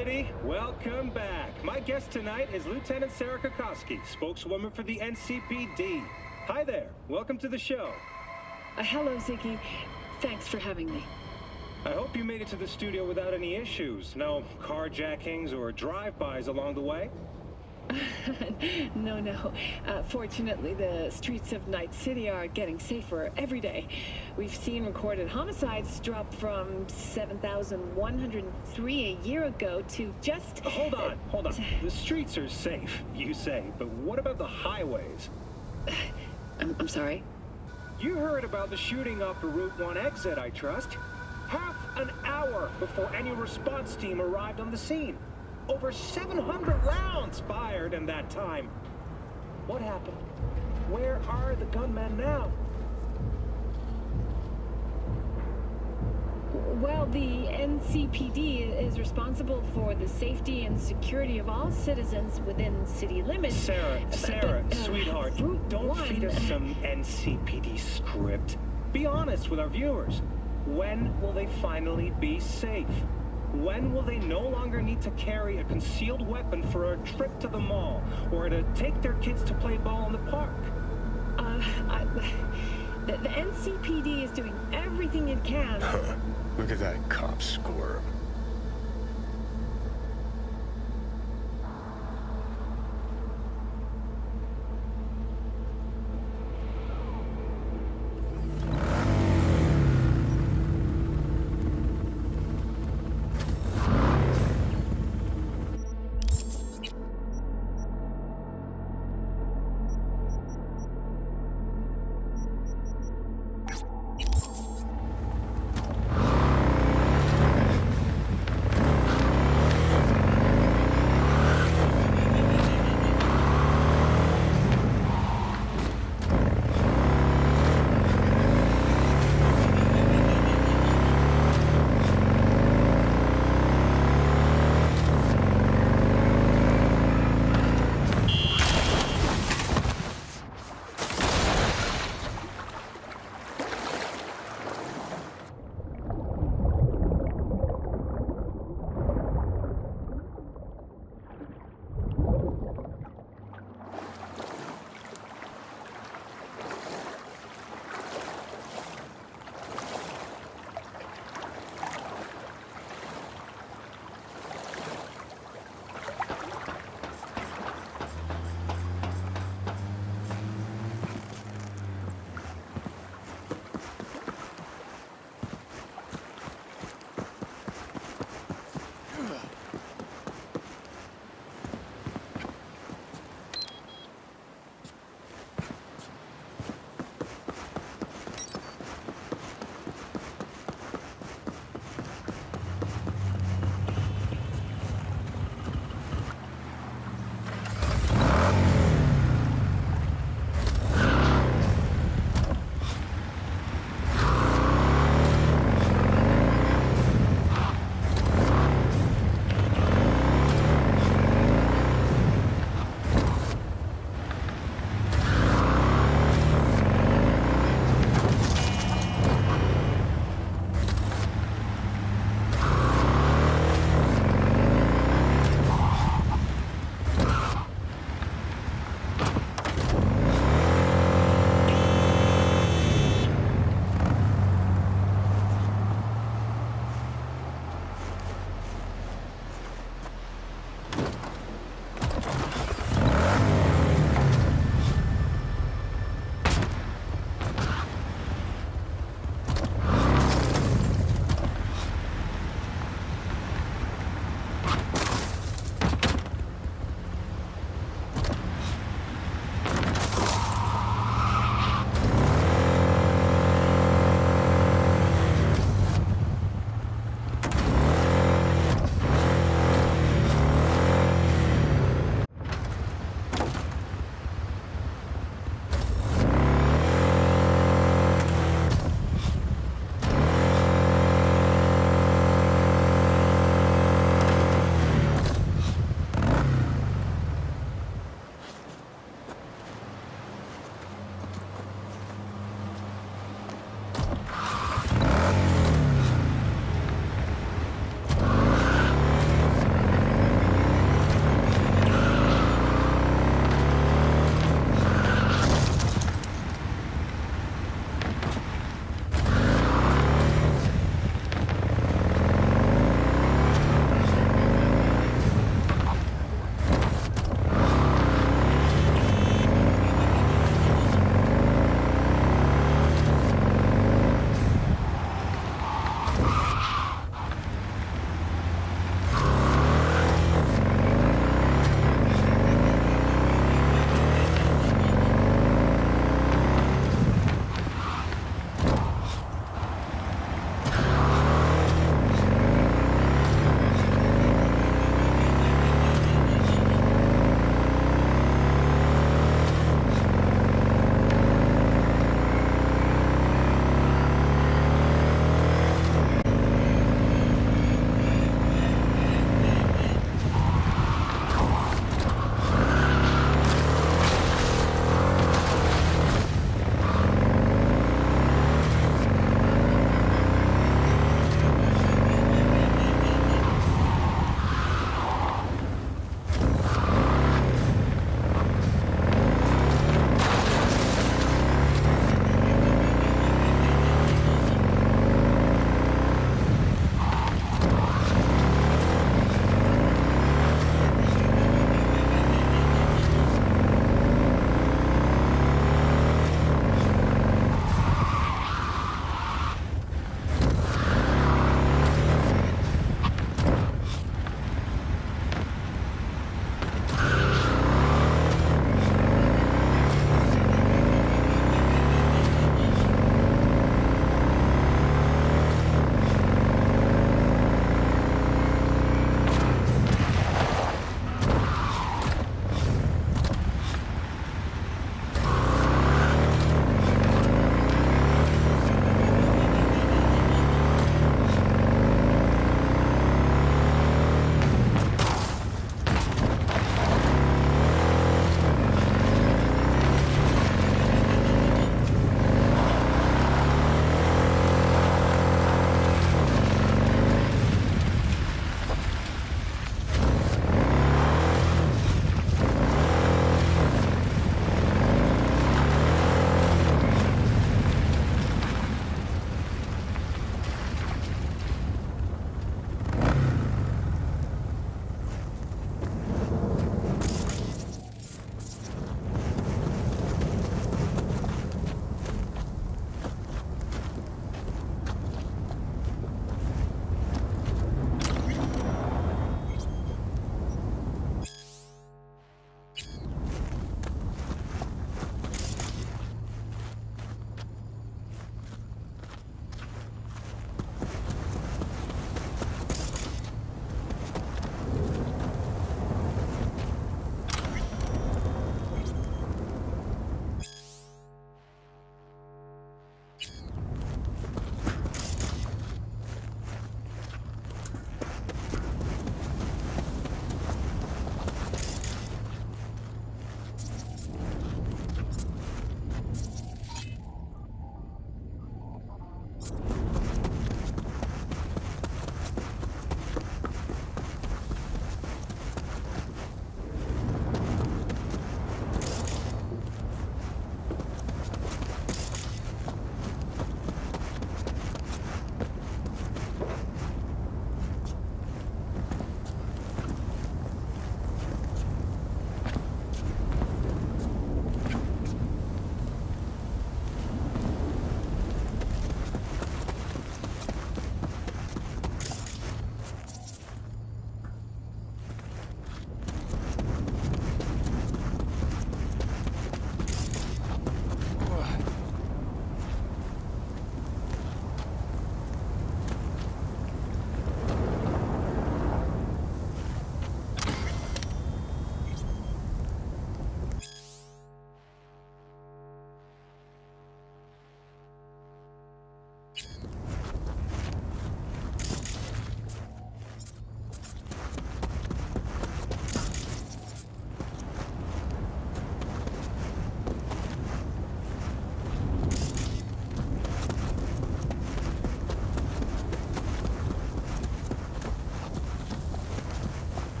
City. Welcome back. My guest tonight is Lieutenant Sarah Kokoski, spokeswoman for the NCPD. Hi there. Welcome to the show. Uh, hello, Ziggy. Thanks for having me. I hope you made it to the studio without any issues. No carjackings or drive-bys along the way? no, no. Uh, fortunately, the streets of Night City are getting safer every day. We've seen recorded homicides drop from 7,103 a year ago to just... Uh, hold on, hold on. The streets are safe, you say, but what about the highways? I'm, I'm sorry? You heard about the shooting off the Route 1 exit, I trust. Half an hour before any response team arrived on the scene. Over 700 rounds fired in that time. What happened? Where are the gunmen now? Well, the NCPD is responsible for the safety and security of all citizens within city limits. Sarah, Sarah, but, uh, sweetheart, don't one... feed us some NCPD script. Be honest with our viewers. When will they finally be safe? When will they no longer need to carry a concealed weapon for a trip to the mall or to take their kids to play ball in the park? Uh, I, the, the NCPD is doing everything it can. Look at that cop squirm.